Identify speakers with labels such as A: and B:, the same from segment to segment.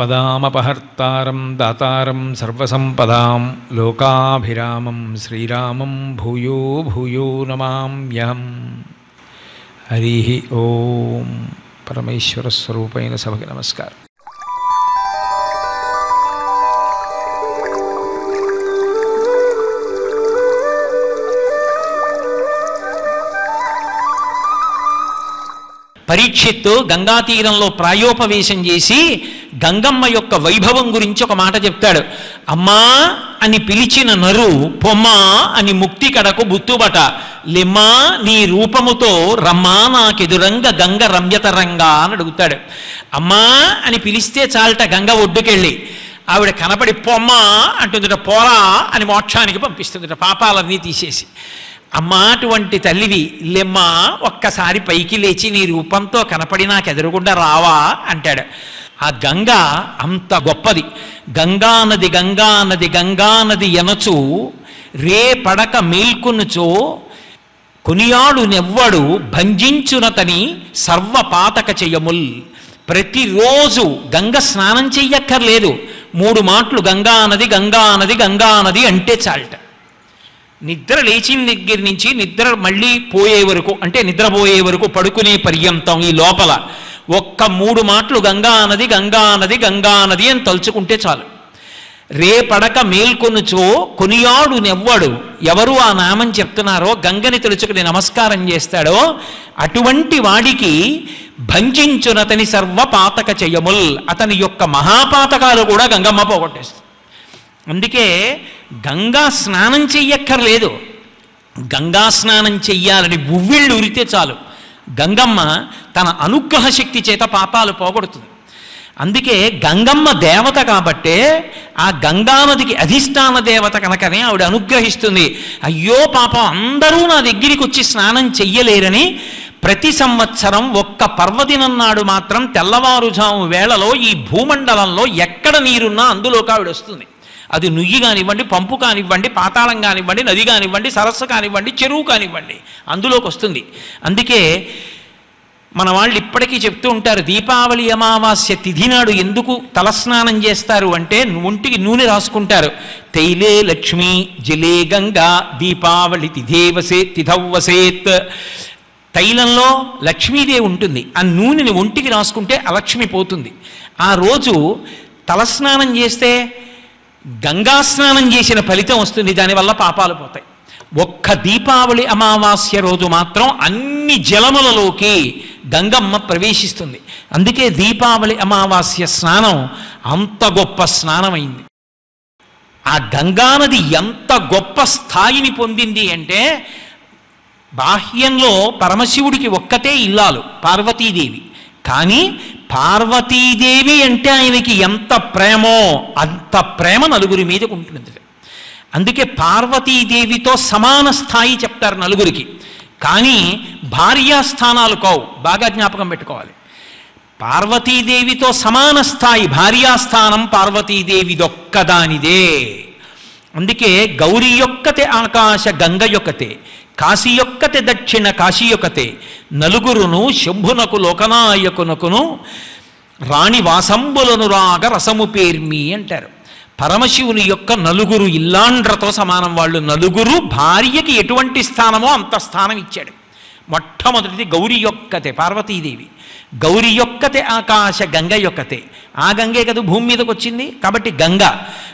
A: ఆపదామపహర్తారం దాతారం సర్వసంపదాం లోకాభిరామం శ్రీరామం భూయో భూయో నమామ్యహం హరి ఓం పరమేశ్వర స్వరూపైన సభకి నమస్కారం.
B: పరీక్షిత్తు గంగా తీరంలో ప్రాయోపవేశం చేసి గంగమ్మ యొక్క వైభవం గురించి ఒక మాట చెప్తాడు. అమ్మా అని పిలిచిన నరు పొమ్మా అని ముక్తి కడకు బుత్తుబట. లిమ్మా నీ రూపముతో రమ్మా నాకెదురంగ గంగ రమ్యతరంగా అని అడుగుతాడు. అమ్మా అని పిలిస్తే చాలట గంగ ఒడ్డుకెళ్ళి. ఆవిడ కనపడి పొమ్మా అంటుందిట పోరా అని మోక్షానికి పంపిస్తుందిట పాపాలన్నీ తీసేసి. అమ్మా అటువంటి తల్లివి లిమ్మా ఒక్కసారి పైకి లేచి నీ రూపంతో కనపడి నాకు ఎదురుగుండా రావా అంటాడు. ఆ గంగ అంత గొప్పది. గంగానది గంగానది గంగానది ఎనచు రే పడక మేల్కొనుచో కొనియాడు నెవ్వడు భంజించునతని సర్వపాతక చెయ్యముల్. ప్రతిరోజు గంగ స్నానం చెయ్యక్కర్లేదు. మూడు మాటలు గంగానది గంగానది గంగానది అంటే చాలట. నిద్ర లేచిన దగ్గర నుంచి నిద్ర మళ్ళీ పోయే వరకు అంటే నిద్రపోయే వరకు పడుకునే పర్యంతం ఈ లోపల. ఒక్క మూడు మాటలు గంగా నది గంగా నది గంగా నది అని తలుచుకుంటే చాలు. రేపడక మేల్కొనుచో కొనియాడు నెవ్వడు. ఎవరు ఆ నామం చెప్తున్నారో గంగని తెలుసుకుని నమస్కారం చేస్తాడో అటువంటి వాడికి భంజించునతని సర్వపాతక చెయ్యముల్. అతని యొక్క మహాపాతకాలు కూడా గంగమ్మ పోగొట్టేస్తుంది. అందుకే గంగా స్నానం చెయ్యక్కర్లేదు. గంగా స్నానం చెయ్యాలని ఉవ్విళ్ళు ఉరితే చాలు. గంగమ్మ తన అనుగ్రహ శక్తి చేత పాపాలు పోగొడుతుంది. అందుకే గంగమ్మ దేవత కాబట్టే ఆ గంగానదికి అధిష్టాన దేవత కనుకనే ఆవిడ అనుగ్రహిస్తుంది. అయ్యో పాపం అందరూ నా దగ్గరికి వచ్చి స్నానం చెయ్యలేరని ప్రతి సంవత్సరం ఒక్క పర్వదినం నాడు మాత్రం తెల్లవారుజాము వేళలో ఈ భూమండలంలో ఎక్కడ నీరున్నా అందులోకి ఆవిడ వస్తుంది. అది నుయ్యి కానివ్వండి పంపు కానివ్వండి పాతాళం కానివ్వండి నది కానివ్వండి సరస్సు కానివ్వండి చెరువు కానివ్వండి అందులోకి వస్తుంది. అందుకే మన వాళ్ళు ఇప్పటికీ చెప్తూ ఉంటారు దీపావళి అమావాస్య తిథి నాడు ఎందుకు తలస్నానం చేస్తారు? అంటే ఒంటికి నూనె రాసుకుంటారు. తైలే లక్ష్మి జలే గంగా దీపావళి తిథేవసే తిథవ్వసేత్. తైలంలో లక్ష్మీదేవి ఉంటుంది. ఆ నూనెని ఒంటికి రాసుకుంటే అలక్ష్మి పోతుంది. ఆ రోజు తలస్నానం చేస్తే గంగా స్నానం చేసిన ఫలితం వస్తుంది దానివల్ల పాపాలు పోతాయి. ఒక్క దీపావళి అమావాస్య రోజు మాత్రం అన్ని జలములలోకి గంగమ్మ ప్రవేశిస్తుంది. అందుకే దీపావళి అమావాస్య స్నానం అంత గొప్ప స్నానమైంది. ఆ గంగానది ఎంత గొప్ప స్థాయిని పొందింది అంటే బాహ్యంలో పరమశివుడికి ఒక్కతే ఇల్లాలు పార్వతీదేవి. కానీ పార్వతీదేవి అంటే ఆయనకి ఎంత ప్రేమో అంత ప్రేమ నలుగురి మీదకు ఉంటుంది అందుకే పార్వతీదేవితో సమాన స్థాయి చెప్తారు నలుగురికి. కానీ భార్యాస్థానాలు కావు బాగా జ్ఞాపకం పెట్టుకోవాలి. పార్వతీదేవితో సమాన స్థాయి భార్యాస్థానం పార్వతీదేవిదొక్కదానిదే. అందుకే గౌరీ యొక్కతే ఆకాశ గంగ యొక్కతే. కాశీ యొక్కతే దక్షిణ కాశీ యొక్కతే నలుగురును శంభునకు లోకనాయకునకును రాణి వాసంబులను రాగ రసము పేర్మి అంటారు. పరమశివుని యొక్క నలుగురు ఇల్లాండ్రతో సమానం వాళ్ళు నలుగురు భార్యకి ఎటువంటి స్థానమో అంత స్థానం ఇచ్చాడు. మొట్టమొదటిది గౌరీ యొక్కతే పార్వతీదేవి. గౌరీ యొక్కతే ఆకాశ గంగ యొక్కతే. ఆ గంగే కదా భూమి మీదకి వచ్చింది కాబట్టి గంగ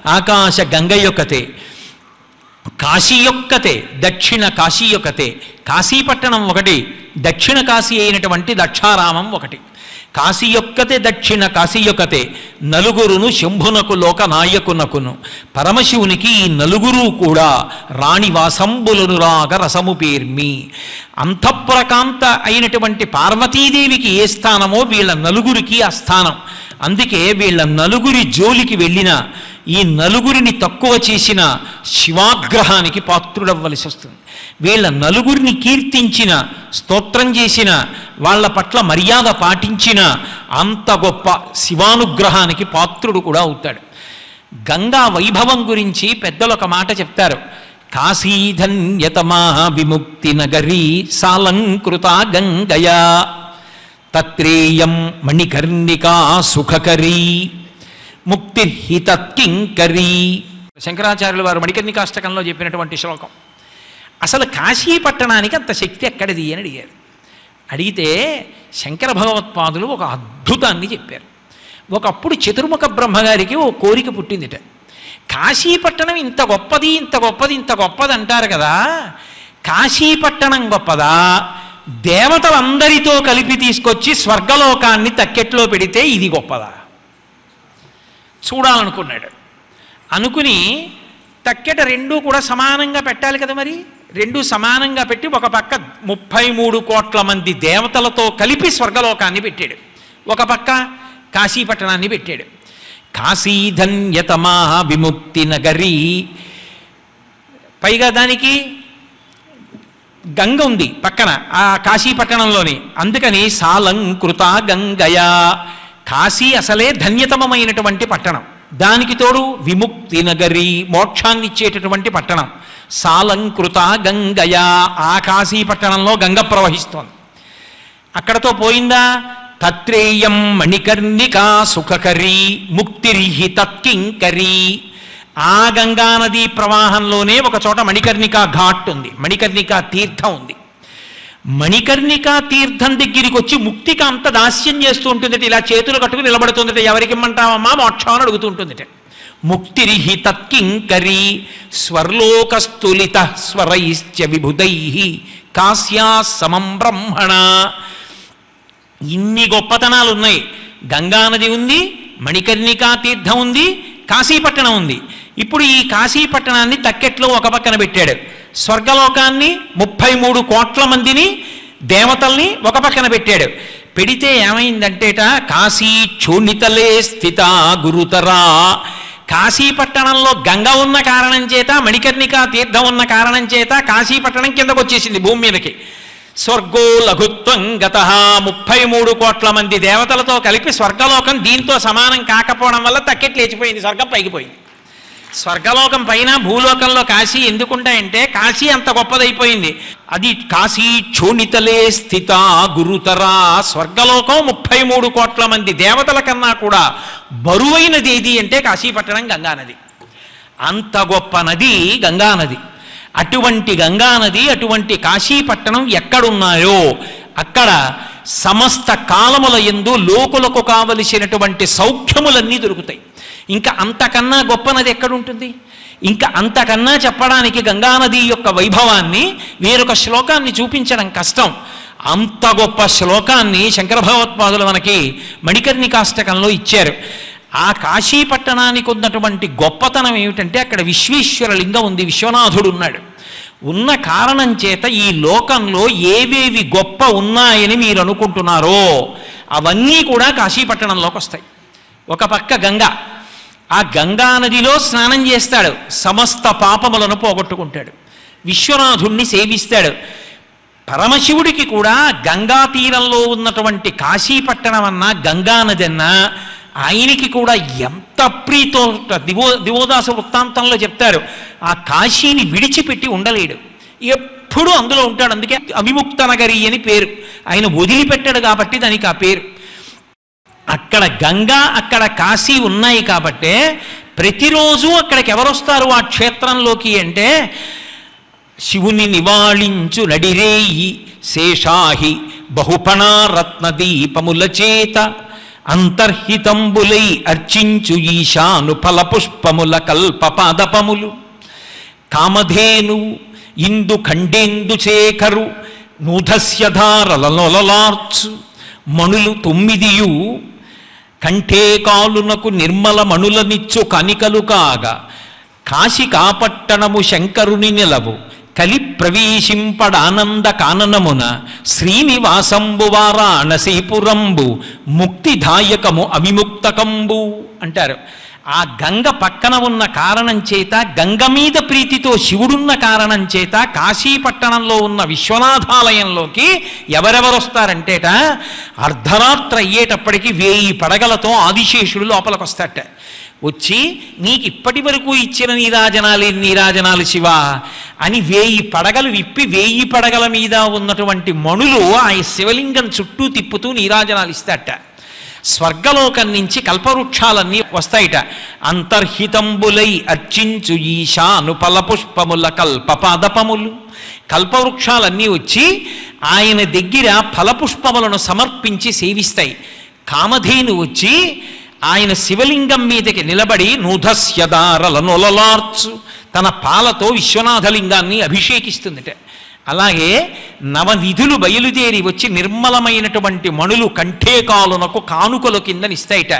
B: ఆకాశ గంగ యొక్కతే. కాశీ యొక్కతే దక్షిణ కాశీ యొక్కతే కాశీపట్టణం ఒకటి దక్షిణ కాశీ అయినటువంటి దక్షారామం ఒకటి. కాశీ యొక్కతే దక్షిణ కాశీ యొక్కతే నలుగురును శంభునకు లోక నాయకునకును పరమశివునికి ఈ నలుగురు కూడా రాణి వాసంబులను రాగ రసము పేర్మి. అంతఃప్రకాంత అయినటువంటి పార్వతీదేవికి ఏ స్థానమో వీళ్ళ నలుగురికి ఆ స్థానం. అందుకే వీళ్ళ నలుగురి జోలికి వెళ్ళిన ఈ నలుగురిని తక్కువ చేసిన శివాగ్రహానికి పాత్రుడవ్వలసి వస్తుంది. వీళ్ళ నలుగురిని కీర్తించిన స్తోత్రం చేసిన వాళ్ళ పట్ల మర్యాద పాటించిన అంత గొప్ప శివానుగ్రహానికి పాత్రుడు కూడా అవుతాడు. గంగా వైభవం గురించి పెద్దలు ఒక మాట చెప్తారు. కాశీధన్యతమా విముక్తి నగరీ సాలంకృత గంగయా తత్రేయం మణికర్ణికా సుఖకరీ ముక్తిర్హితత్కింకరీ. శంకరాచార్యుల వారు మణికర్ణికాష్టకంలో చెప్పినటువంటి శ్లోకం. అసలు కాశీ పట్టణానికి అంత శక్తి ఎక్కడిది అని అడిగారు. అడిగితే శంకర భగవత్పాదులు ఒక అద్భుతాన్ని చెప్పారు. ఒకప్పుడు చతుర్ముఖ బ్రహ్మగారికి ఓ కోరిక పుట్టిందిట. కాశీపట్టణం ఇంత గొప్పది ఇంత గొప్పది ఇంత గొప్పది అంటారు కదా. కాశీపట్టణం గొప్పదా? దేవతలందరితో కలిపి తీసుకొచ్చి స్వర్గలోకాన్ని తక్కెట్లో పెడితే ఇది గొప్పదా? చూడాలనుకున్నాడు. అనుకుని తక్కెట రెండూ కూడా సమానంగా పెట్టాలి కదా మరి? రెండు సమానంగా పెట్టి ఒక పక్క ముప్పై మూడు కోట్ల మంది దేవతలతో కలిపి స్వర్గలోకాన్ని పెట్టాడు. ఒక పక్క కాశీపట్టణాన్ని పెట్టాడు. కాశీధన్యతమా విముక్తి నగరీ. పైగా దానికి గంగ ఉంది పక్కన ఆ కాశీపట్టణంలోని. అందుకని సాలంకృత గంగయా. కాశీ అసలే ధన్యతమమైనటువంటి పట్టణం. దానికి తోడు విముక్తి నగరి మోక్షాన్నిచ్చేటటువంటి పట్టణం. సాలంకృత గంగయా ఆ కాశీ పట్టణంలో గంగ ప్రవహిస్తోంది. అక్కడతో పోయిందా? తత్రేయం మణికర్ణికా సుఖకరీ ముక్తిరిహి తత్కింకరీ ఆ గంగా నదీ ప్రవాహంలోనే ఒక చోట మణికర్ణికా ఘాట్ ఉంది. మణికర్ణికా తీర్థం ఉంది. మణికర్ణికా తీర్థం దగ్గరికి వచ్చి ముక్తికి అంత దాస్యం చేస్తూ ఉంటుంది ఇలా చేతులు కట్టుకుని నిలబడుతుందట ఎవరికి ఇమ్మంటావమ్మా మోక్షం అని అడుగుతూ ఉంటుంది ముక్తిరిహి తత్కింకరీ స్వర్లోకస్తులిత స్వరైశ్చ విభుదై కాశ్యా సమం బ్రహ్మణ. ఇన్ని గొప్పతనాలు ఉన్నాయి. గంగానది ఉంది మణికర్ణికా తీర్థం ఉంది కాశీపట్టణం ఉంది. ఇప్పుడు ఈ కాశీపట్టణాన్ని తక్కెట్లో ఒక పక్కన పెట్టాడు. స్వర్గలోకాన్ని ముప్పై మూడు కోట్ల మందిని దేవతల్ని ఒక పక్కన పెట్టాడు. పెడితే ఏమైందంటేట కాశీ చూణితలే స్థిత గురుతరా. కాశీపట్టణంలో గంగ ఉన్న కారణం చేత మణికర్ణికా తీర్థం ఉన్న కారణం చేత కాశీపట్టణం కిందకు వచ్చేసింది భూమి మీదకి. స్వర్గో లఘుత్వం గత ముప్పై మూడు కోట్ల మంది దేవతలతో కలిపి స్వర్గలోకం దీంతో సమానం కాకపోవడం వల్ల తక్కెట్లు లేచిపోయింది స్వర్గం పైకిపోయింది స్వర్గలోకం పైన భూలోకంలో కాశీ ఎందుకుంటాయంటే కాశీ అంత గొప్పదైపోయింది. అది కాశీ చోణితలే స్థిత గురుతరా. స్వర్గలోకం ముప్పై మూడు కోట్ల మంది దేవతల కన్నా కూడా బరువైనది ఏది అంటే కాశీపట్టణం గంగానది. అంత గొప్ప నది గంగానది. అటువంటి గంగానది అటువంటి కాశీపట్టణం ఎక్కడున్నాయో అక్కడ సమస్త కాలముల ఎందు లోకులకు కావలసినటువంటి సౌఖ్యములన్నీ దొరుకుతాయి. ఇంకా అంతకన్నా గొప్ప నది ఎక్కడుంటుంది? ఇంకా అంతకన్నా చెప్పడానికి గంగానది యొక్క వైభవాన్ని వేరొక శ్లోకాన్ని చూపించడం కష్టం. అంత గొప్ప శ్లోకాన్ని శంకర భగవత్పాదులు మనకి మణికర్ణికాష్టకంలో ఇచ్చారు. ఆ కాశీ పట్టణానికి ఉన్నటువంటి గొప్పతనం ఏమిటంటే అక్కడ విశ్వేశ్వర లింగం ఉంది విశ్వనాథుడు ఉన్నాడు. ఉన్న కారణం చేత ఈ లోకంలో ఏవేవి గొప్ప ఉన్నాయని మీరు అనుకుంటున్నారో అవన్నీ కూడా కాశీపట్టణంలోకి వస్తాయి. ఒక పక్క గంగా. ఆ గంగా నదిలో స్నానం చేస్తాడు. సమస్త పాపములను పోగొట్టుకుంటాడు. విశ్వనాథుణ్ణి సేవిస్తాడు. పరమశివుడికి కూడా గంగా తీరంలో ఉన్నటువంటి కాశీపట్టణం అన్నా గంగానది అన్నా ఆయనకి కూడా ఎంత ప్రీతో దివో దివోదాస వృత్తాంతంలో చెప్తారు. ఆ కాశీని విడిచిపెట్టి ఉండలేడు. ఎప్పుడూ అందులో ఉంటాడు. అందుకే అవిముక్త నగరి అని పేరు. ఆయన వదిలిపెట్టాడు కాబట్టి దానికి ఆ పేరు. అక్కడ గంగా అక్కడ కాశీ ఉన్నాయి కాబట్టే ప్రతిరోజు అక్కడికి ఎవరొస్తారు ఆ క్షేత్రంలోకి అంటే శివుని నివాళించు నడిరేయి శేషాహి బహుపణారత్న దీపముల చేత అంతర్హితంబులై అర్చించు ఈశాను ఫల పుష్పముల కల్ప పాదపములు కామధేను ఇందు ఖండేందు శేఖరు నూధస్యధారలనొలలార్చు మణులు తొమ్మిదియు కంఠే కాలునకు నిర్మలమణులనిచ్చు కనికలు కాగా. కాశి కాపట్టణము శంకరుని నిలవు. కలి ప్రవేశింపడానంద కాననమున శ్రీనివాసంబు వారాణసీపురంబు. ముక్తిదాయకము అవిముక్తకంబు అంటారు. ఆ గంగ పక్కన ఉన్న కారణం చేత గంగ మీద ప్రీతితో శివుడున్న కారణం చేత కాశీపట్టణంలో ఉన్న విశ్వనాథాలయంలోకి ఎవరెవరు వస్తారంటేట అర్ధరాత్రి అయ్యేటప్పటికి వేయి పడగలతో ఆదిశేషుడు లోపలికి వస్తాట వచ్చి నీకు ఇప్పటి వరకు ఇచ్చిన నీరాజనాలు నీరాజనాలు శివ అని వేయి పడగలు విప్పి వేయి పడగల మీద ఉన్నటువంటి మణులు ఆ శివలింగం చుట్టూ తిప్పుతూ నీరాజనాలు ఇస్తాట స్వర్గలోకం నుంచి కల్పవృక్షాలన్నీ వస్తాయిట. అంతర్హితంబులై అర్చించు ఈశానుపల ఫలపుష్పముల కల్పపాదపములు. కల్పవృక్షాలన్నీ వచ్చి ఆయన దగ్గర ఫలపుష్పములను సమర్పించి సేవిస్తాయి. కామధేను వచ్చి ఆయన శివలింగం మీదకి నిలబడి నూధస్యదారల నొలలార్చు తన పాలతో విశ్వనాథలింగాన్ని అభిషేకిస్తుందిట. అలాగే నవనిధులు బయలుదేరి వచ్చి నిర్మలమైనటువంటి మణులు కంఠేకాలునకు కానుకల కిందనిస్తాయిట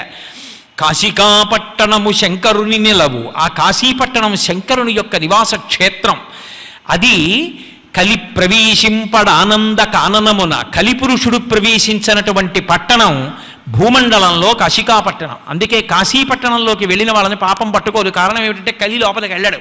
B: కాశికాపట్టణము శంకరుని నిలవు. ఆ కాశీపట్టణం శంకరుని యొక్క నివాస క్షేత్రం. అది కలి ప్రవేశింపడ ఆనంద కాననమున కలిపురుషుడు ప్రవేశించినటువంటి పట్టణం భూమండలంలో కాశీకాపట్టణం. అందుకే కాశీపట్టణంలోకి వెళ్ళిన వాళ్ళని పాపం పట్టుకోదు. కారణం ఏమిటంటే కలి లోపలికి వెళ్ళడు.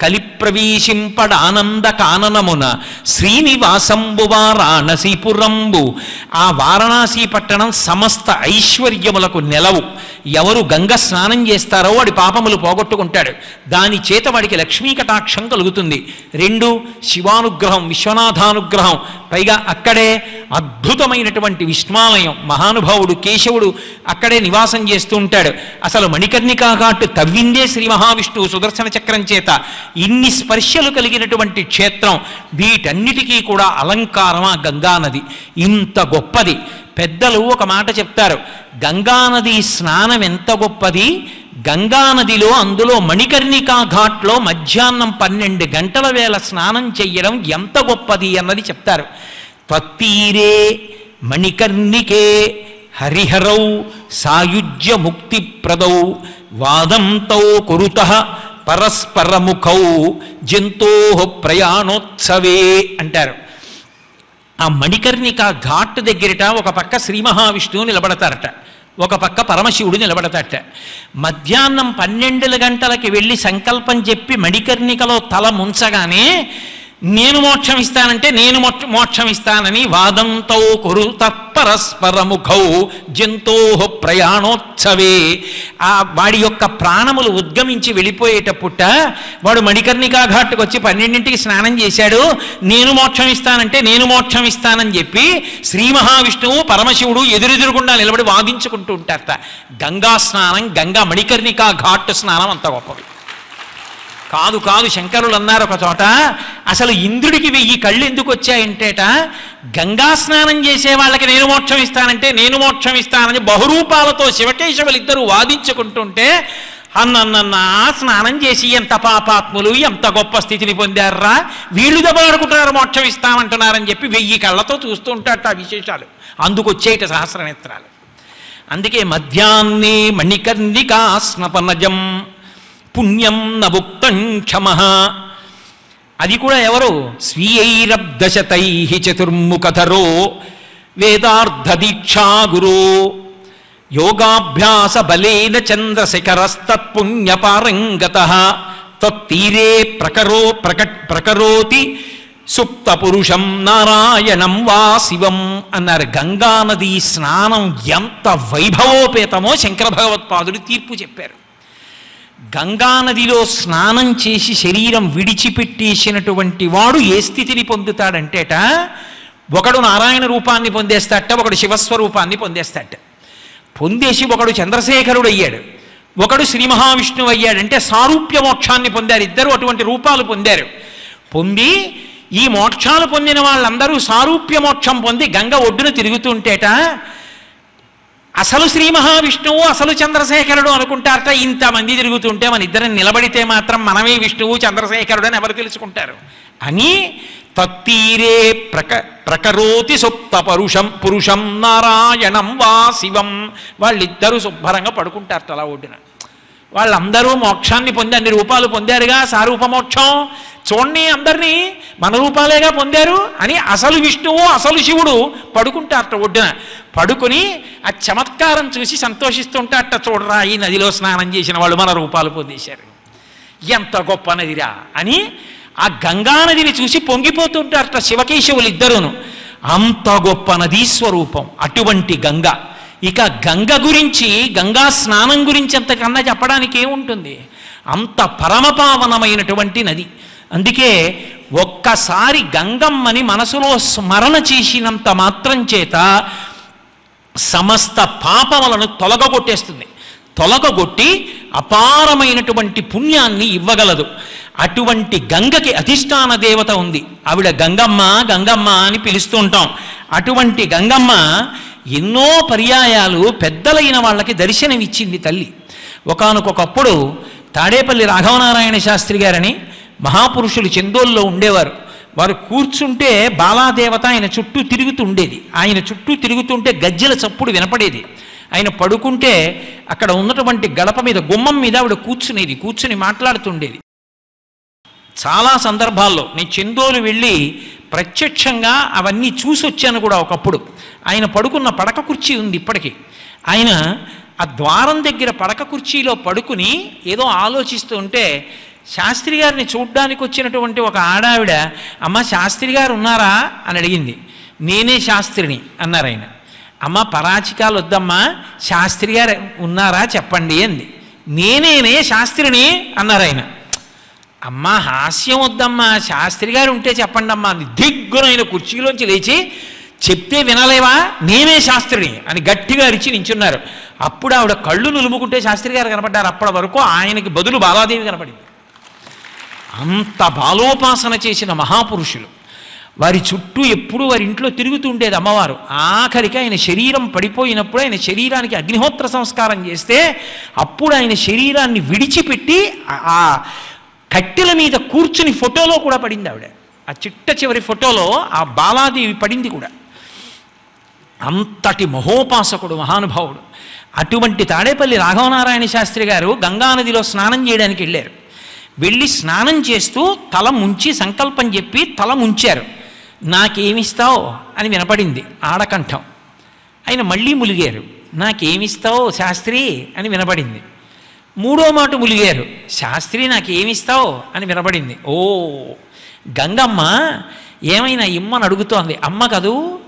B: కలిప్రవీశింపడానందకాననమున కాననమున శ్రీనివాసంబు వారాణసీపురంబు ఆ వారణాసి పట్టణం సమస్త ఐశ్వర్యములకు నెలవు. ఎవరు గంగ స్నానం చేస్తారో వాడి పాపములు పోగొట్టుకుంటాడు. దాని చేత వాడికి లక్ష్మీ కటాక్షం కలుగుతుంది. రెండు శివానుగ్రహం విశ్వనాథానుగ్రహం. పైగా అక్కడే అద్భుతమైనటువంటి విష్ణాలయం. మహానుభావుడు కేశవుడు అక్కడే నివాసం చేస్తూ ఉంటాడు. అసలు మణికర్ణికా ఘాట్ తవ్విందే శ్రీ మహావిష్ణువు సుదర్శన చక్రం చేత. ఇన్ని స్పర్శలు కలిగినటువంటి క్షేత్రం వీటన్నిటికీ కూడా అలంకారం ఆ గంగానది ఇంత గొప్పది. పెద్దలు ఒక మాట చెప్తారు గంగానది స్నానం ఎంత గొప్పది? గంగానదిలో అందులో మణికర్ణికా ఘాట్లో మధ్యాహ్నం పన్నెండు గంటల వేళ స్నానం చెయ్యడం ఎంత గొప్పది అన్నది చెప్తారు. త్వత్తీరే మణికర్ణికే హరిహరౌ సాయుజ్య ముక్తిప్రదౌ వాదంతో కురుత పరస్పరముఖౌ జంతో ప్రయాణోత్సవే అంటారు. ఆ మణికర్ణిక ఘాట్ దగ్గరట ఒక పక్క శ్రీ మహావిష్ణువు నిలబడతారట. ఒక పక్క పరమశివుడు నిలబడతారట. మధ్యాహ్నం పన్నెండు గంటలకి వెళ్ళి సంకల్పం చెప్పి మణికర్ణికలో తల ముంచగానే నేను మోక్షం ఇస్తానంటే నేను మోక్ష మోక్షం ఇస్తానని వాదంతో కురు తత్పరస్పరముఖౌ జంతో ప్రయాణోత్సవే. ఆ వాడి యొక్క ప్రాణములు ఉద్గమించి వెళ్ళిపోయేటప్పుట వాడు మణికర్ణికా ఘాట్కి వచ్చి పన్నెండింటికి స్నానం చేశాడు. నేను మోక్షం ఇస్తానంటే నేను మోక్షం ఇస్తానని చెప్పి శ్రీ మహావిష్ణువు పరమశివుడు ఎదురెదురుగుండా నిలబడి వాదించుకుంటూ ఉంటారట. గంగా స్నానం గంగా మణికర్ణికా ఘాట్ స్నానం అంత గొప్పది. కాదు కాదు శంకరులు అన్నారు ఒక చోట అసలు ఇంద్రుడికి వెయ్యి కళ్ళు ఎందుకు వచ్చాయంటేట గంగా స్నానం చేసే వాళ్ళకి నేను మోక్షం ఇస్తానంటే నేను మోక్షం ఇస్తానని బహురూపాలతో శివకేశవులు ఇద్దరు వాదించుకుంటుంటే అన్నన్న స్నానం చేసి ఎంత పాపాత్ములు ఎంత గొప్ప స్థితిని పొందారా? వీళ్ళు దెబ్బలాడుకుంటున్నారు మోక్షం ఇస్తామంటున్నారని చెప్పి వెయ్యి కళ్ళతో చూస్తూ ఉంటాట ఆ విశేషాలు. అందుకొచ్చేట సహస్రనేత్రాలు. అందుకే మధ్యాహ్నే మణికర్ణికా స్నపనజం. పుణ్యం నభుక్తం క్షమ. అది కూడా ఎవరు? స్వీయైరబ్దశతై చతుర్ముఖధరో వేదార్థదీక్షా గురో. యోగాభ్యాస బలేన చంద్రశిఖరస్తత్పుణ్యపారంగత. తత్తీరే ప్రకరో ప్రక ప్రకరోతి సుప్త పురుషం నారాయణం వా శివం అన్నారు. గంగానది స్నానం ఎంత వైభవోపేతమో శంకర భగవత్పాదుడు తీర్పు చెప్పారు. గంగానదిలో స్నానం చేసి శరీరం విడిచిపెట్టేసినటువంటి వాడు ఏ స్థితిని పొందుతాడంటేట ఒకడు నారాయణ రూపాన్ని పొందేస్తాట ఒకడు శివస్వరూపాన్ని పొందేస్తాట. పొందేసి ఒకడు చంద్రశేఖరుడు అయ్యాడు ఒకడు శ్రీ మహావిష్ణువు అయ్యాడంటే సారూప్య మోక్షాన్ని పొందారు. ఇద్దరు అటువంటి రూపాలు పొందారు. పొంది ఈ మోక్షాలు పొందిన వాళ్ళందరూ సారూప్య మోక్షం పొంది గంగ ఒడ్డున తిరుగుతుంటేట అసలు శ్రీ మహావిష్ణువు అసలు చంద్రశేఖరుడు అనుకుంటారట. ఇంతమంది తిరుగుతుంటే మన ఇద్దరం నిలబడితే మాత్రం మనమే విష్ణువు చంద్రశేఖరుడు అని ఎవరు తెలుసుకుంటారు? అని తత్తీరే ప్రక ప్రకరోతి సుప్త పరుషం పురుషం నారాయణం వా శివం. వాళ్ళిద్దరూ శుభ్రంగా పడుకుంటారట అలా ఒడ్డున. వాళ్ళందరూ మోక్షాన్ని పొంది అన్ని రూపాలు పొందారుగా సారూప మోక్షం. చూడండి అందరినీ మన రూపాలేగా పొందారు అని అసలు విష్ణువు అసలు శివుడు పడుకుంటారట ఒడ్డున. పడుకుని ఆ చమత్కారం చూసి సంతోషిస్తుంటారట చూడరా ఈ నదిలో స్నానం చేసిన వాళ్ళు మన రూపాలు పొందేశారు. ఎంత గొప్ప నదిరా అని ఆ గంగా నదిని చూసి పొంగిపోతుంటారట శివకేశవులు ఇద్దరును. అంత గొప్ప నదీ స్వరూపం అటువంటి గంగ. ఇక గంగ గురించి గంగా స్నానం గురించి అంతకన్నా చెప్పడానికి ఏముంటుంది అంత పరమపావనమైనటువంటి నది. అందుకే ఒక్కసారి గంగమ్మని మనసులో స్మరణ చేసినంత మాత్రం చేత సమస్త పాపములను తొలగగొట్టేస్తుంది. తొలగగొట్టి అపారమైనటువంటి పుణ్యాన్ని ఇవ్వగలదు. అటువంటి గంగకి అధిష్టాన దేవత ఉంది. ఆవిడ గంగమ్మ గంగమ్మ అని పిలుస్తూ ఉంటాం. అటువంటి గంగమ్మ ఎన్నో పర్యాయాలు పెద్దలైన వాళ్ళకి దర్శనమిచ్చింది తల్లి. ఒకనకొకప్పుడు తాడేపల్లి రాఘవనారాయణ శాస్త్రి గారని మహాపురుషులు చందోల్లో ఉండేవారు. వారు కూర్చుంటే బాలాదేవత ఆయన చుట్టూ తిరుగుతూ ఉండేది ఆయన చుట్టూ తిరుగుతుంటే గజ్జెల చప్పుడు వినపడేది. ఆయన పడుకుంటే అక్కడ ఉన్నటువంటి గడప మీద గుమ్మం మీద ఆవిడ కూర్చునేది కూర్చుని మాట్లాడుతుండేది. చాలా సందర్భాల్లో నేను చందోలు వెళ్ళి ప్రత్యక్షంగా అవన్నీ చూసి వచ్చాను కూడా ఒకప్పుడు. ఆయన పడుకున్న పడక కుర్చీ ఉంది ఇప్పటికీ. ఆయన ఆ ద్వారం దగ్గర పడక కుర్చీలో పడుకుని ఏదో ఆలోచిస్తూ ఉంటే శాస్త్రి గారిని చూడ్డానికి వచ్చినటువంటి ఒక ఆడావిడ అమ్మ శాస్త్రి గారు ఉన్నారా? అని అడిగింది. నేనే శాస్త్రిని అన్నారు ఆయన. అమ్మ పరాచికాలు వద్దమ్మా శాస్త్రి గారు ఉన్నారా చెప్పండి అంది. నేనేనే శాస్త్రిని అన్నారు ఆయన. అమ్మా హాస్యం వద్దమ్మా శాస్త్రి గారు ఉంటే చెప్పండి అమ్మా అని దిగ్గునైన కుర్చీలోంచి లేచి చెప్తే వినలేవా? నేనే శాస్త్రిని అని గట్టిగా అరిచి నించున్నారు. అప్పుడు ఆవిడ కళ్ళు నులుముకుంటే శాస్త్రి గారు కనపడ్డారు. అప్పటి వరకు ఆయనకి బదులు బాలాదేవి కనపడింది. అంత బాలోపాసన చేసిన మహాపురుషులు. వారి చుట్టూ ఎప్పుడూ వారి ఇంట్లో తిరుగుతూ ఉండేది అమ్మవారు. ఆఖరికి ఆయన శరీరం పడిపోయినప్పుడు ఆయన శరీరానికి అగ్నిహోత్ర సంస్కారం చేస్తే అప్పుడు ఆయన శరీరాన్ని విడిచిపెట్టి ఆ- ఆ కట్టెల మీద కూర్చుని ఫోటోలో కూడా పడింది ఆవిడ. ఆ చిట్ట చివరి ఫోటోలో ఆ బాలాదేవి పడింది కూడా. అంతటి మహోపాసకుడు మహానుభావుడు. అటువంటి తాడేపల్లి రాఘవనారాయణ శాస్త్రి గారు గంగానదిలో స్నానం చేయడానికి వెళ్ళారు. వెళ్ళి స్నానం చేస్తూ తల ముంచి సంకల్పం చెప్పి తల ముంచారు. నాకేమిస్తావు? అని వినపడింది ఆడకంఠం. ఆయన మళ్ళీ ములిగారు. నాకేమిస్తావు శాస్త్రి? అని వినపడింది. మూడో మాట ములిగారు. శాస్త్రి నాకేమిస్తావు? అని వినపడింది. ఓ గంగమ్మ ఏమైనా ఇమ్మని అడుగుతోంది. అమ్మ కదూ?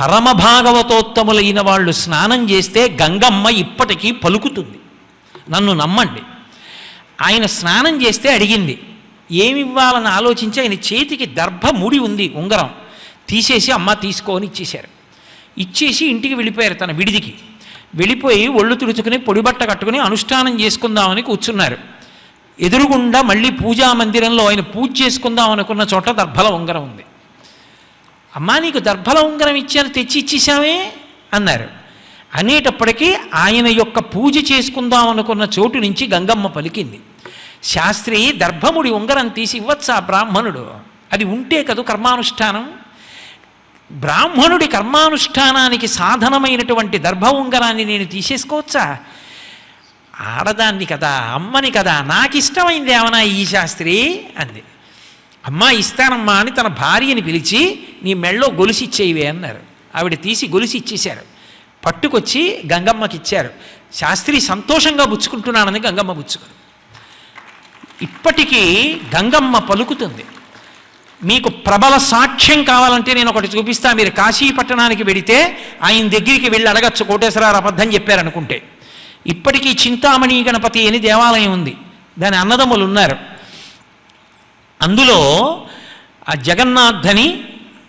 B: పరమ భాగవతోత్తములైన వాళ్ళు స్నానం చేస్తే గంగమ్మ ఇప్పటికీ పలుకుతుంది. నన్ను నమ్మండి. ఆయన స్నానం చేస్తే అడిగింది ఏమి ఇవ్వాలని ఆలోచించి ఆయన చేతికి దర్భ ముడి ఉంది ఉంగరం. తీసేసి అమ్మ తీసుకోని ఇచ్చేశారు. ఇచ్చేసి ఇంటికి వెళ్ళిపోయారు తన విడిదికి. వెళ్ళిపోయి ఒళ్ళు తుడుచుకుని పొడిబట్ట కట్టుకుని అనుష్ఠానం చేసుకుందామని కూర్చున్నారు. ఎదురుగుండా మళ్ళీ పూజా మందిరంలో ఆయన పూజ చేసుకుందాం అనుకున్న చోట దర్భల ఉంగరం ఉంది. అమ్మా నీకు దర్భల ఉంగరం ఇచ్చాను తెచ్చి ఇచ్చేసామే అన్నారు. అనేటప్పటికీ ఆయన యొక్క పూజ చేసుకుందాం అనుకున్న చోటు నుంచి గంగమ్మ పలికింది. శాస్త్రి దర్భముడి ఉంగరం తీసి ఇవ్వచ్చా బ్రాహ్మణుడు? అది ఉంటే కదూ కర్మానుష్ఠానం? బ్రాహ్మణుడి కర్మానుష్ఠానానికి సాధనమైనటువంటి దర్భ ఉంగరాన్ని నేను తీసేసుకోవచ్చా? ఆడదాన్ని కదా అమ్మని కదా నాకు ఇష్టమైంది ఏమన్నా ఈ శాస్త్రి? అంది. అమ్మా ఇస్తానమ్మా అని తన భార్యని పిలిచి నీ మెళ్ళో గొలుసు అన్నారు. ఆవిడ తీసి గొలుసి ఇచ్చేశారు పట్టుకొచ్చి గంగమ్మకి ఇచ్చారు. శాస్త్రి సంతోషంగా పుచ్చుకుంటున్నానని గంగమ్మ పుచ్చుకుంది. ఇప్పటికీ గంగమ్మ పలుకుతుంది. మీకు ప్రబల సాక్ష్యం కావాలంటే నేను ఒకటి చూపిస్తా. మీరు కాశీ పట్టణానికి వెడితే ఆయన దగ్గరికి వెళ్ళి అడగచ్చు. కోటేశ్వరరావు అబద్ధం చెప్పారనుకుంటే. ఇప్పటికీ చింతామణి గణపతి అని దేవాలయం ఉంది. దాని అన్నదమ్ములు ఉన్నారు. అందులో ఆ జగన్నాథని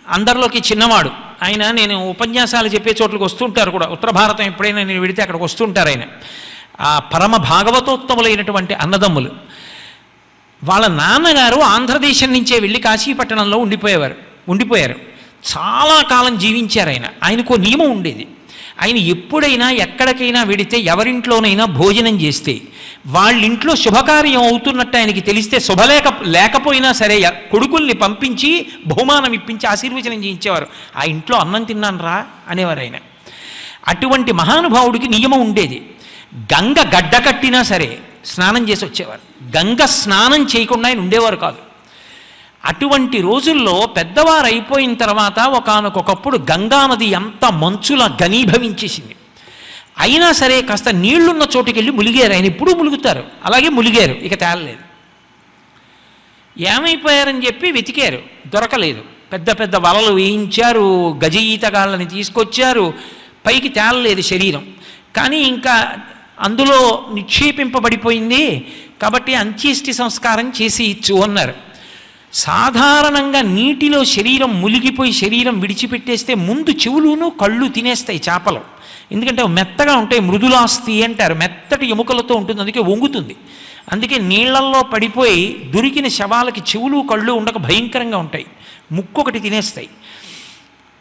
B: అందరిలోకి చిన్నవాడు. ఆయన నేను ఉపన్యాసాలు చెప్పే చోట్లకి వస్తుంటారు కూడా. ఉత్తర భారతం ఎప్పుడైనా నేను వెడితే అక్కడికి వస్తుంటారు ఆయన. ఆ పరమ భాగవతోత్తములైనటువంటి అన్నదమ్ములు. వాళ్ళ నాన్నగారు ఆంధ్రదేశం నుంచే వెళ్ళి కాశీపట్టణంలో ఉండిపోయేవారు. ఉండిపోయారు. చాలా కాలం జీవించారు ఆయన. ఆయనకు నియమం ఉండేది. ఆయన ఎప్పుడైనా ఎక్కడికైనా వెడితే ఎవరింట్లోనైనా భోజనం చేస్తే వాళ్ళింట్లో శుభకార్యం అవుతున్నట్టు ఆయనకి తెలిస్తే శుభలేక లేకపోయినా సరే కొడుకుల్ని పంపించి బహుమానం ఇప్పించి ఆశీర్వచనం చేయించేవారు. ఆ ఇంట్లో అన్నం తిన్నాను రా అనేవారు ఆయన అటువంటి మహానుభావుడికి నియమం ఉండేది. గంగ గడ్డ కట్టినా సరే స్నానం చేసి వచ్చేవారు. గంగ స్నానం చేయకుండా ఆయన ఉండేవారు కాదు. అటువంటి రోజుల్లో పెద్దవారు అయిపోయిన తర్వాత ఒకనకొకప్పుడు గంగానది ఎంత మంచులా ఘనీభవించేసింది. అయినా సరే కాస్త నీళ్ళున్న చోటుకెళ్ళి ములిగారు. ఆయన ఇప్పుడు ములుగుతారు. అలాగే ములిగారు. ఇక తేలలేదు. ఏమైపోయారని చెప్పి వెతికారు. దొరకలేదు. పెద్ద పెద్ద వలలు వేయించారు. గజ ఈతగాళ్ళని తీసుకొచ్చారు. పైకి తేలలేదు శరీరం. కానీ ఇంకా అందులో నిక్షేపింపబడిపోయింది. కాబట్టి అంత్యేష్టి సంస్కారం చేసి ఇచ్చు అన్నారు. సాధారణంగా నీటిలో శరీరం మునిగిపోయి శరీరం విడిచిపెట్టేస్తే ముందు చెవులును కళ్ళు తినేస్తాయి చేపలు. ఎందుకంటే మెత్తగా ఉంటాయి మృదులాస్తి అంటారు. మెత్తటి ఎముకలతో ఉంటుంది అందుకే వంగుతుంది. అందుకే నీళ్ళల్లో పడిపోయి దొరికిన శవాలకి చెవులు కళ్ళు ఉండక భయంకరంగా ఉంటాయి. ముక్కు ఒకటి తినేస్తాయి.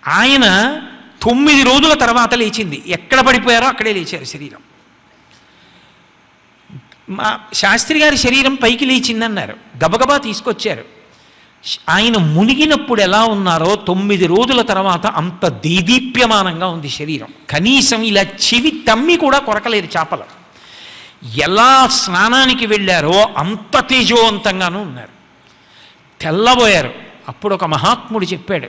B: ఆయన తొమ్మిది రోజుల తర్వాత లేచింది. ఎక్కడ పడిపోయారో అక్కడే లేచారు శరీరం. మా శాస్త్రి గారి శరీరం పైకి లేచిందన్నారు. గబగబా తీసుకొచ్చారు. ఆయన మునిగినప్పుడు ఎలా ఉన్నారో తొమ్మిది రోజుల తర్వాత అంత దేదీప్యమానంగా ఉంది శరీరం. కనీసం ఇలా చెవి తమ్మి కూడా కొరకలేరు చేపలు. ఎలా స్నానానికి వెళ్ళారో అంత తేజోవంతంగానూ ఉన్నారు. తెల్లబోయారు. అప్పుడు ఒక మహాత్ముడు చెప్పాడు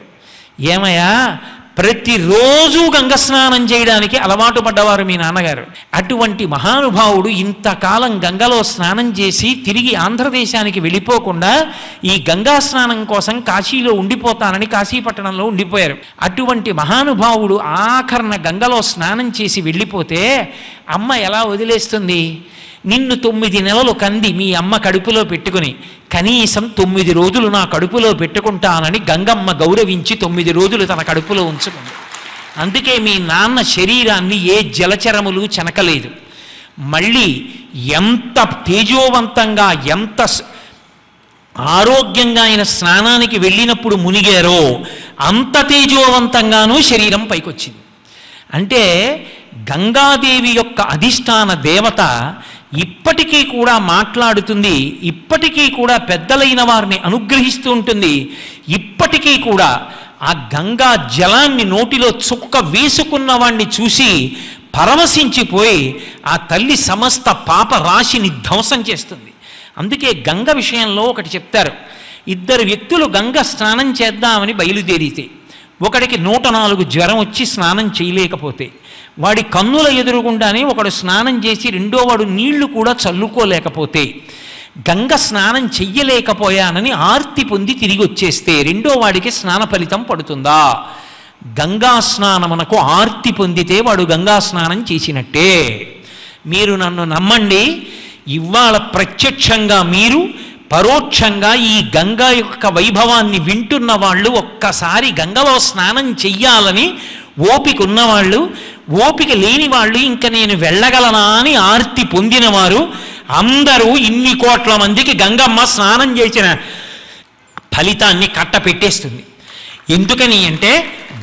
B: ఏమయ్యా ప్రతిరోజు గంగ స్నానం చేయడానికి అలవాటు పడ్డవారు మీ నాన్నగారు. అటువంటి మహానుభావుడు ఇంతకాలం గంగలో స్నానం చేసి తిరిగి ఆంధ్రదేశానికి వెళ్ళిపోకుండా ఈ గంగా స్నానం కోసం కాశీలో ఉండిపోతానని కాశీపట్టణంలో ఉండిపోయారు. అటువంటి మహానుభావుడు ఆఖరణ గంగలో స్నానం చేసి వెళ్ళిపోతే అమ్మ ఎలా వదిలేస్తుంది? నిన్ను తొమ్మిది నెలలు కంది మీ అమ్మ కడుపులో పెట్టుకుని కనీసం తొమ్మిది రోజులు నా కడుపులో పెట్టుకుంటానని గంగమ్మ గౌరవించి తొమ్మిది రోజులు తన కడుపులో ఉంచుకుంది. అందుకే మీ నాన్న శరీరాన్ని ఏ జలచరములు చెనకలేదు. మళ్ళీ ఎంత తేజోవంతంగా ఎంత ఆరోగ్యంగా ఆయన స్నానానికి వెళ్ళినప్పుడు మునిగారో అంత తేజోవంతంగానూ శరీరం పైకొచ్చింది. అంటే గంగాదేవి యొక్క అధిష్టాన దేవత ఇప్పటికీ కూడా మాట్లాడుతుంది ఇప్పటికీ కూడా పెద్దలైన వారిని అనుగ్రహిస్తూ ఉంటుంది ఇప్పటికీ కూడా ఆ గంగా జలాన్ని నోటిలో చుక్క వేసుకున్న వాణ్ణి చూసి పరవశించిపోయి ఆ తల్లి సమస్త పాప రాశిని ధ్వంసం చేస్తుంది. అందుకే గంగ విషయంలో ఒకటి చెప్తారు ఇద్దరు వ్యక్తులు గంగ స్నానం చేద్దామని బయలుదేరితే. ఒకడికి నూట నాలుగు జ్వరం వచ్చి స్నానం చేయలేకపోతే వాడి కన్నుల ఎదురుగుండానే ఒకడు స్నానం చేసి రెండో వాడు నీళ్ళు కూడా చల్లుకోలేకపోతే గంగ స్నానం చెయ్యలేకపోయానని ఆర్తి పొంది తిరిగి వచ్చేస్తే రెండో వాడికి స్నాన ఫలితం పడుతుందా? గంగా స్నానమునకు ఆర్తి పొందితే వాడు గంగా స్నానం చేసినట్టే. మీరు నన్ను నమ్మండి ఇవాళ ప్రత్యక్షంగా మీరు పరోక్షంగా ఈ గంగ యొక్క వైభవాన్ని వింటున్న వాళ్ళు ఒక్కసారి గంగలో స్నానం చెయ్యాలని ఓపిక ఉన్నవాళ్ళు ఓపిక లేని వాళ్ళు ఇంకా నేను వెళ్ళగలనా అని ఆర్తి పొందినవారు అందరూ ఇన్ని కోట్ల మందికి గంగమ్మ స్నానం చేసిన ఫలితాన్ని కట్టపెట్టేస్తుంది. ఎందుకని అంటే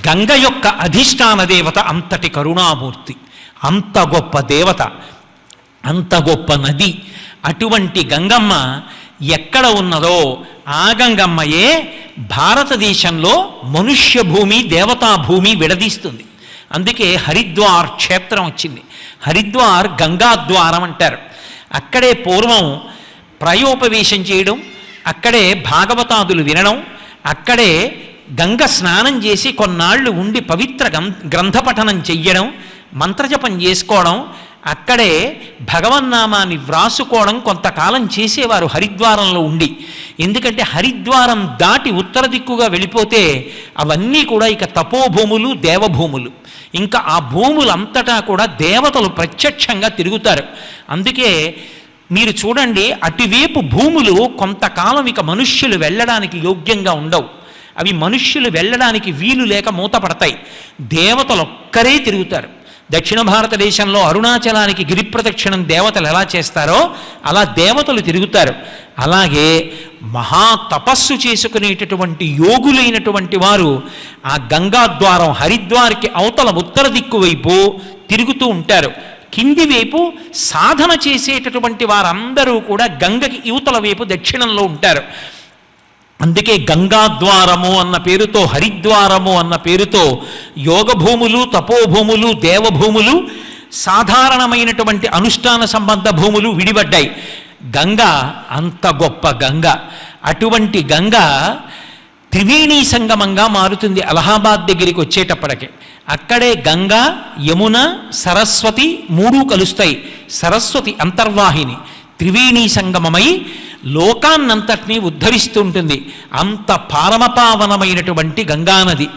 B: గంగ యొక్క అధిష్టాన దేవత అంతటి కరుణామూర్తి అంత గొప్ప దేవత అంత గొప్ప నది అటువంటి గంగమ్మ ఎక్కడ ఉన్నదో ఆ గంగమ్మయే భారతదేశంలో మనుష్య భూమి దేవతా భూమి విడదీస్తుంది. అందుకే హరిద్వార్ క్షేత్రం వచ్చింది. హరిద్వార్ గంగాద్వారం అంటారు. అక్కడే పూర్వం ప్రయోపవేశం చేయడం అక్కడే భాగవతాదులు వినడం అక్కడే గంగ స్నానం చేసి కొన్నాళ్ళు ఉండి పవిత్ర గ్రంథపఠనం చెయ్యడం మంత్రజపం చేసుకోవడం అక్కడే భగవన్నామాన్ని వ్రాసుకోవడం కొంతకాలం చేసేవారు హరిద్వారంలో ఉండి. ఎందుకంటే హరిద్వారం దాటి ఉత్తర దిక్కుగా వెళ్ళిపోతే అవన్నీ కూడా ఇక తపోభూములు దేవభూములు. ఇంకా ఆ భూములంతటా కూడా దేవతలు ప్రత్యక్షంగా తిరుగుతారు. అందుకే మీరు చూడండి అటువైపు భూములు కొంతకాలం ఇక మనుష్యులు వెళ్ళడానికి యోగ్యంగా ఉండవు. అవి మనుష్యులు వెళ్ళడానికి వీలు లేక మూతపడతాయి. దేవతలు ఒక్కరే తిరుగుతారు. దక్షిణ భారతదేశంలో అరుణాచలానికి గిరి ప్రదక్షిణం దేవతలు ఎలా చేస్తారో అలా దేవతలు తిరుగుతారు. అలాగే మహా తపస్సు చేసుకునేటటువంటి యోగులైనటువంటి వారు ఆ గంగాద్వారం హరిద్వార్కి అవతల ఉత్తర దిక్కు వైపు తిరుగుతూ ఉంటారు. కింది వైపు సాధన చేసేటటువంటి వారందరూ కూడా గంగకి యువతల వైపు దక్షిణంలో ఉంటారు. అందుకే గంగాద్వారము అన్న పేరుతో హరిద్వారము అన్న పేరుతో యోగభూములు తపోభూములు దేవభూములు సాధారణమైనటువంటి అనుష్ఠాన సంబంధ భూములు విడిపడ్డాయి. గంగ అంత గొప్ప గంగ. అటువంటి గంగ త్రివేణీ సంగమంగా మారుతుంది అలహాబాద్ దగ్గరికి వచ్చేటప్పటికి. అక్కడే గంగా యమున సరస్వతి మూడు కలుస్తాయి. సరస్వతి అంతర్వాహిని. త్రివేణీ సంగమమై లోకాన్నంతటినీ ఉద్ధరిస్తుంటుంది అంత పారమపావనమైనటువంటి గంగానది.